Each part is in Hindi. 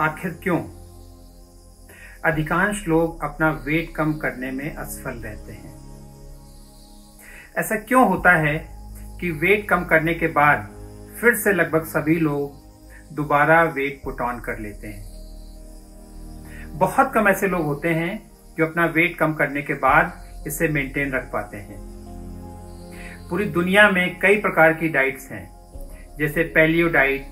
आखिर क्यों? अधिकांश लोग अपना वेट कम करने में असफल रहते हैं। ऐसा क्यों होता है कि वेट कम करने के बाद फिर से लगभग सभी लोग दोबारा वेट पुट ऑन कर लेते हैं? बहुत कम ऐसे लोग होते हैं जो अपना वेट कम करने के बाद इसे मेंटेन रख पाते हैं। पूरी दुनिया में कई प्रकार की डाइट्स हैं, जैसे paleo diet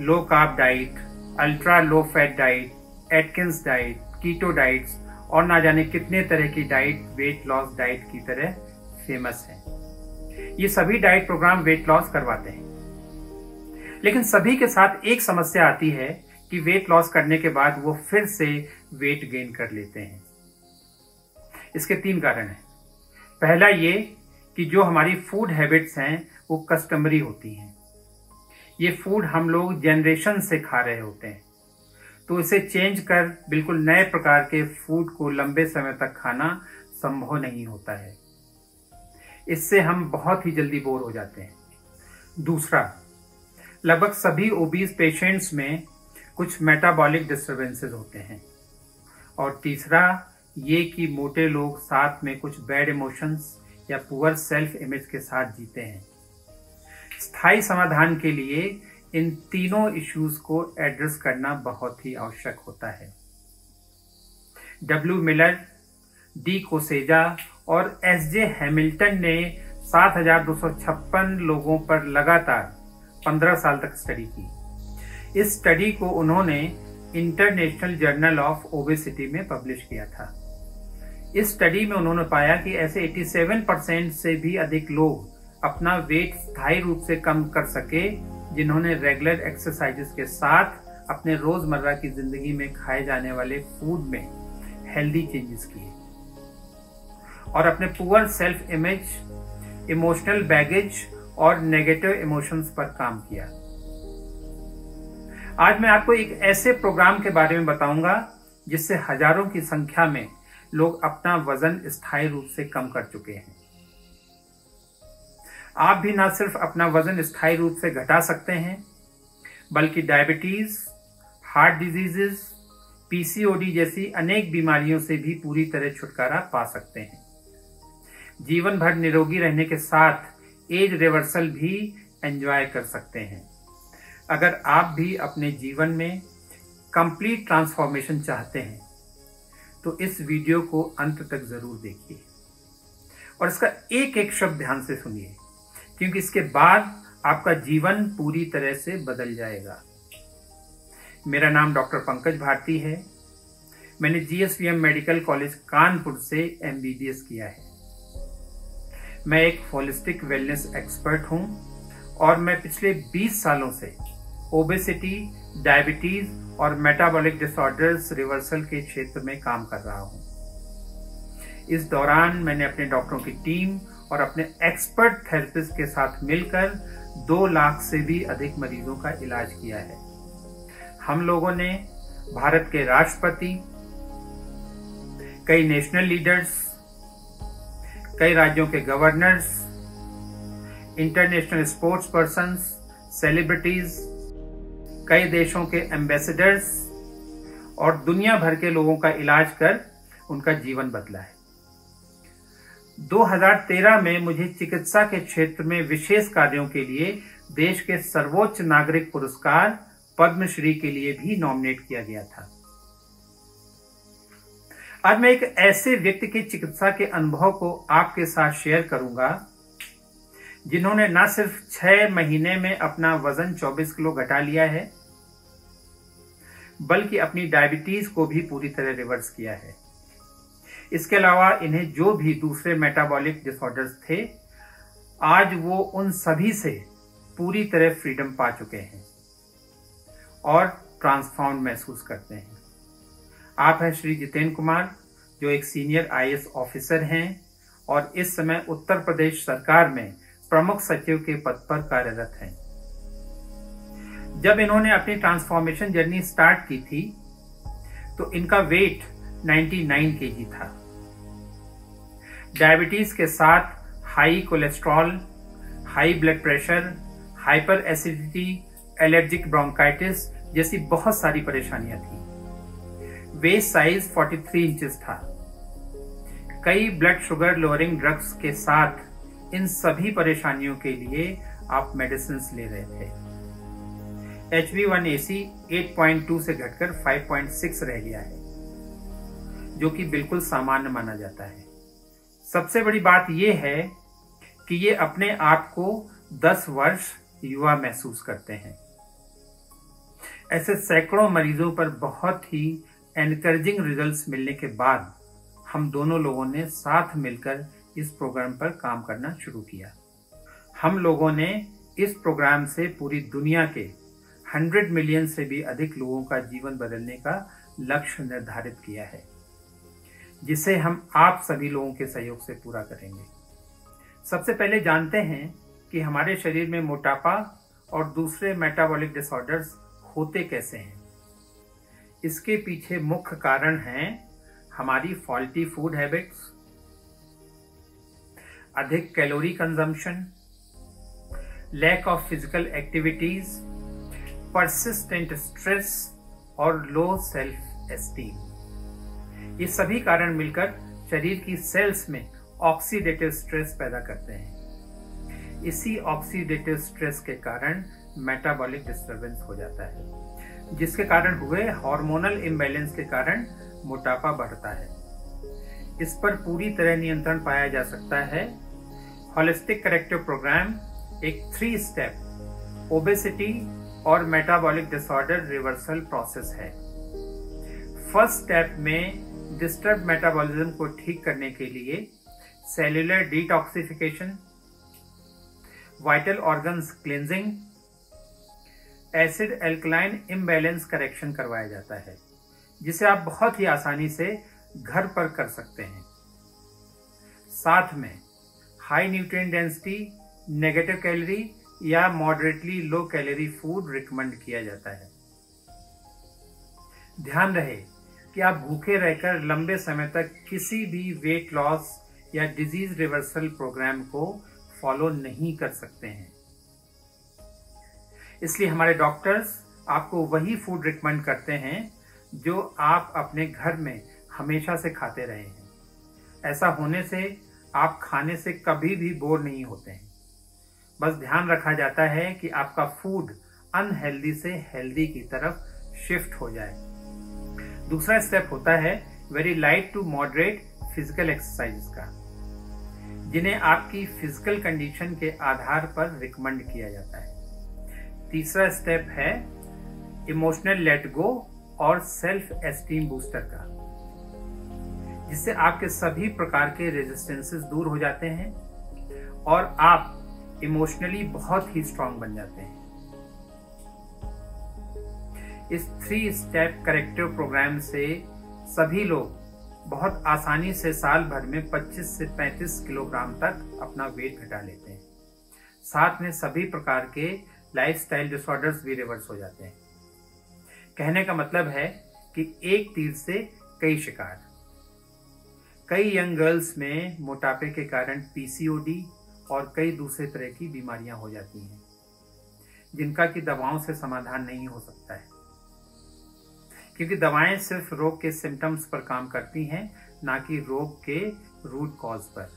low carb diet ultra low fat diet Atkins diet keto diets और ना जाने कितने तरह की डाइट वेट लॉस डाइट की तरह फ़ेमस है। ये सभी डाइट प्रोग्राम वेट लॉस करवाते हैं। लेकिन सभी के साथ एक समस्या आती है कि वेट लॉस करने के बाद वो फिर से वेट गेन कर लेते हैं। इसके तीन कारण हैं। पहला ये कि जो हमारी फ़ूड हैबिट्स हैं, वो कस्टमरी होती हैं। ये फ़ूड हम लोग जनरेशन से खा रहे होते हैं। तो इसे चेंज कर बिल्कुल नए प्रकार के फ़ूड को लंबे समय तक खाना संभव नहीं होता है। इससे हम बहुत ही जल्दी बोर हो जाते हैं। दूसरा, लगभग सभी ओबीज पेशेंट्स में कुछ मेटाबॉलिक डिस्टरबेंसेस होते हैं। और तीसरा, ये कि मोटे लोग साथ में कुछ बैड इमोशंस या पुअर सेल्फ इमेज के साथ जीते हैं। स्थायी समाधान के लिए इन तीनों इश्यूज़ को एड्रेस करना बहुत ही आवश्यक होता है। डब्ल्यू मिलर डी कोसेजा और एस जे हैमिल्टन ने 7,256 लोगों पर लगातार 15 साल तक स्टडी की। इस स्टडी को उन्होंने इंटरनेशनल जर्नल ऑफ़ ओबेसिटी में पब्लिश किया था। इस स्टडी में उन्होंने पाया कि ऐसे 87 परसेंट से भी अधिक लोग अपना वेट स्थायी रूप से कम कर सके, जिन्होंने रेगुलर एक्सरसाइजेस के साथ अपने रोज़मर्रा की ज़िंदगी में खाए जाने वाले फ़ूड में हेल्दी चेंजेस किए। और अपने poor self image emotional baggage और नेगेटिव इमोशंस पर काम किया। आज मैं आपको एक ऐसे प्रोग्राम के बारे में बताऊँगा, जिससे हज़ारों की संख्या में लोग अपना वज़न स्थायी रूप से कम कर चुके हैं। आप भी ना सिर्फ़ अपना वज़न स्थायी रूप से घटा सकते हैं, बल्कि डायबिटीज़ हार्ट डिजीजेस पीसीओडी जैसी अनेक बीमारियों से भी पूरी तरह छुटकारा पा सकते हैं। जीवन भर निरोगी रहने के साथ एज रिवर्सल भी एंजॉय कर सकते हैं। अगर आप भी अपने जीवन में कंप्लीट ट्रांसफॉर्मेशन चाहते हैं तो इस वीडियो को अंत तक ज़रूर देखिए और इसका एक एक शब्द ध्यान से सुनिए। क्योंकि इसके बाद आपका जीवन पूरी तरह से बदल जाएगा। मेरा नाम डॉक्टर पंकज भारती है। मैंने जीएसवीएम मेडिकल कॉलेज कानपुर से एमबीबीएस किया है। मैं एक होलिस्टिक वेलनेस एक्सपर्ट हूँ और मैं पिछले 20 सालों से ओबेसिटी डायबिटीज़ और मेटाबॉलिक डिसऑर्डर्स रिवर्सल के क्षेत्र में काम कर रहा हूँ। इस दौरान मैंने अपने डॉक्टरों की टीम और अपने एक्सपर्ट थेरेपिस्ट के साथ मिलकर दो लाख से भी अधिक मरीजों का इलाज किया है। हम लोगों ने भारत के राष्ट्रपति, कई नेशनल लीडर्स कई राज्यों के governors international sports person celebrities कई देशों के एम्बेसडर्स और दुनिया भर के लोगों का इलाज कर उनका जीवन बदला है। 2013 में मुझे चिकित्सा के क्षेत्र में विशेष कार्यों के लिए देश के सर्वोच्च नागरिक पुरस्कार पद्मश्री के लिए भी नॉमिनेट किया गया था। आज मैं एक ऐसे व्यक्ति के चिकित्सा के अनुभव को आपके साथ शेयर करूँगा, जिन्होंने न सिर्फ़ छह महीने में अपना वज़न 24 किलो घटा लिया है, बल्कि अपनी डायबिटीज़ को भी पूरी तरह रिवर्स किया है। इसके अलावा इन्हें जो भी दूसरे मेटाबॉलिक डिसऑर्डर्स थे, आज वो उन सभी से पूरी तरह फ्रीडम पा चुके हैं और ट्रांसफॉर्म महसूस करते हैं। आप हैं श्री जितेंद्र कुमार, जो एक सीनियर आईएएस ऑफिसर हैं और इस समय उत्तर प्रदेश सरकार में प्रमुख सचिव के पद पर कार्यरत हैं। जब इन्होंने अपनी ट्रांसफॉर्मेशन जर्नी स्टार्ट की थी तो इनका वेट 99 केजी था। डायबिटीज़ के साथ high cholesterol, high blood pressure, hyper acidity, allergic bronchitis जैसी बहुत सारी परेशानियाँ थी। वेस्ट साइज़ 43 इंचेस था। कई ब्लड शुगर लोअरिंग ड्रग्स के साथ इन सभी परेशानियों के लिए आप मेडिसिन ले रहे थे। H B one A C eight point two से घटकर फाइव पॉइंट सिक्स रह गया है। जो कि बिल्कुल सामान्य माना जाता है। सबसे बड़ी बात यह है कि ये अपने आप को 10 वर्ष युवा महसूस करते हैं। ऐसे सैकड़ों मरीजों पर बहुत ही एनकरेजिंग रिजल्ट्स मिलने के बाद हम दोनों लोगों ने साथ मिलकर इस प्रोग्राम पर काम करना शुरू किया। हम लोगों ने इस प्रोग्राम से पूरी दुनिया के 100 मिलियन से भी अधिक लोगों का जीवन बदलने का लक्ष्य निर्धारित किया है। जिसे हम आप सभी लोगों के सहयोग से पूरा करेंगे। सबसे पहले जानते हैं कि हमारे शरीर में मोटापा और दूसरे मेटाबॉलिक डिसऑर्डर्स होते कैसे हैं। इसके पीछे मुख्य कारण हैं हमारी फॉल्टी फ़ूड हैबिट्स अधिक calorie consumption lack of physical activities persistent stress और लो सेल्फ एस्टीम ये सभी कारण मिलकर शरीर की सेल्स में ऑक्सीडेटिव स्ट्रेस पैदा करते हैं। इसी ऑक्सीडेटिव स्ट्रेस के कारण मेटाबॉलिक डिस्टरबेंस हो जाता है, जिसके कारण हुए हार्मोनल इम्बैलेंस के कारण मोटापा बढ़ता है। इस पर पूरी तरह नियंत्रण पाया जा सकता है। होलिस्टिक करेक्टिव प्रोग्राम एक थ्री स्टेप ओबेसिटी और मेटाबॉलिक डिसऑर्डर रिवर्सल प्रोसेस है। फ़र्स्ट स्टेप में डिस्टर्ब मेटाबॉलिज्म को ठीक करने के लिए cellular detoxification vital organs cleansing acid alkaline imbalance correction करवाया जाता है, जिसे आप बहुत ही आसानी से घर पर कर सकते हैं। साथ में high nutrient density negative calorie या moderately low calorie food recommend किया जाता है। ध्यान रहे कि आप भूखे रहकर लंबे समय तक किसी भी वेट लॉस या डिज़ीज़ रिवर्सल प्रोग्राम को फॉलो नहीं कर सकते हैं। इसलिए हमारे डॉक्टर्स आपको वही फ़ूड रिकमेंड करते हैं जो आप अपने घर में हमेशा से खाते रहे हैं। ऐसा होने से आप खाने से कभी भी बोर नहीं होते हैं। बस ध्यान रखा जाता है कि आपका फ़ूड अनहेल्दी से हेल्दी की तरफ़ शिफ्ट हो जाए। दूसरा स्टेप होता है very light to moderate physical exercise का, जिन्हें आपकी फ़िज़िकल कंडीशन के आधार पर रिकमेंड किया जाता है। तीसरा स्टेप है इमोशनल लेट गो और सेल्फ एस्टीम बूस्टर का, जिससे आपके सभी प्रकार के रेजिस्टेंसेस दूर हो जाते हैं और आप इमोशनली बहुत ही स्ट्रांग बन जाते हैं। इस थ्री स्टेप करेक्टिव प्रोग्राम से सभी लोग बहुत आसानी से साल भर में 25 से 35 किलोग्राम तक अपना वेट घटा लेते हैं। साथ में सभी प्रकार के लाइफस्टाइल डिसऑर्डर्स भी रिवर्स हो जाते हैं। कहने का मतलब है कि एक तीर से कई शिकार। कई यंग गर्ल्स में मोटापे के कारण पीसीओडी और कई दूसरे तरह की बीमारियाँ हो जाती हैं, जिनका कि दवाओं से समाधान नहीं हो सकता है। क्योंकि दवाएँ सिर्फ़ रोग के सिम्टम्स पर काम करती हैं, ना कि रोग के रूट कॉज पर।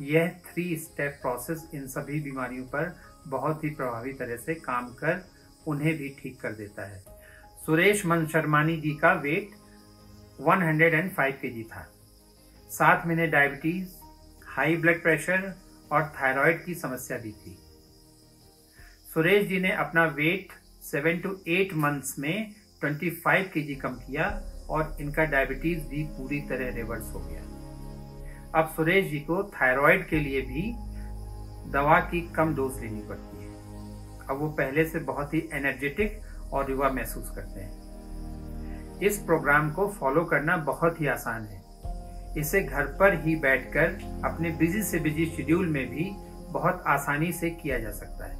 यह थ्री स्टेप प्रोसेस इन सभी बीमारियों पर बहुत ही प्रभावी तरह से काम कर, उन्हें भी ठीक कर देता है। सुरेश मन शर्मानी जी का वेट 105 केजी था। साथ में इन्हें डायबिटीज़ हाई ब्लड प्रेशर और थायराइड की समस्या भी थी। सुरेश जी ने अपना weight seven to eight months में 25 केजी कम किया और इनका डायबिटीज़ भी पूरी तरह रिवर्स हो गया। अब सुरेश जी को थायराइड के लिए भी दवा की कम डोज लेनी पड़ती है। अब वो पहले से बहुत ही एनर्जेटिक और युवा महसूस करते हैं। इस प्रोग्राम को फॉलो करना बहुत ही आसान है। इसे घर पर ही बैठकर अपने बिज़ी से बिज़ी शेड्यूल में भी बहुत आसानी से किया जा सकता है।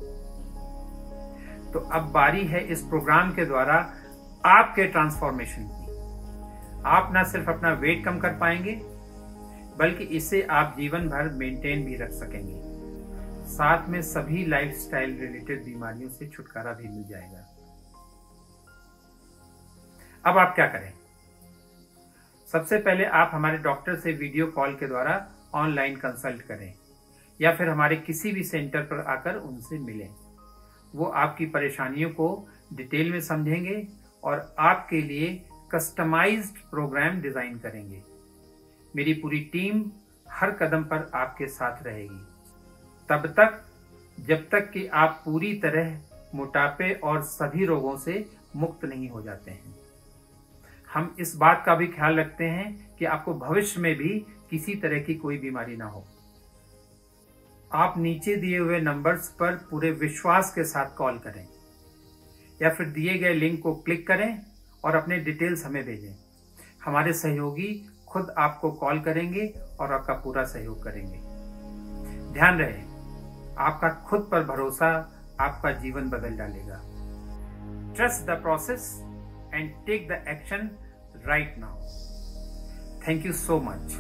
तो अब बारी है इस प्रोग्राम के द्वारा आपके ट्रांसफॉर्मेशन की। आप ना सिर्फ़ अपना वेट कम कर पाएँगे, बल्कि इसे आप जीवन भर मेंटेन भी रख सकेंगे। साथ में सभी लाइफस्टाइल रिलेटेड बीमारियों से छुटकारा भी मिल जाएगा। अब आप क्या करें? सबसे पहले आप हमारे डॉक्टर से वीडियो कॉल के द्वारा ऑनलाइन कंसल्ट करें, या फिर हमारे किसी भी सेंटर पर आकर उनसे मिलें। वो आपकी परेशानियों को डिटेल में समझेंगे और आपके लिए कस्टमाइज्ड प्रोग्राम डिज़ाइन करेंगे। मेरी पूरी टीम हर कदम पर आपके साथ रहेगी। तब तक, जब तक कि आप पूरी तरह मोटापे और सभी रोगों से मुक्त नहीं हो जाते हैं। हम इस बात का भी ख्याल रखते हैं कि आपको भविष्य में भी किसी तरह की कोई बीमारी ना हो। आप नीचे दिए हुए नंबर्स पर पूरे विश्वास के साथ कॉल करें। या फिर दिए गए लिंक को क्लिक करें और अपने डिटेल्स हमें भेजें। हमारे सहयोगी खुद आपको कॉल करेंगे और आपका पूरा सहयोग करेंगे। ध्यान रहे, आपका खुद पर भरोसा आपका जीवन बदल डालेगा। Trust the process and take the action right now thank you so much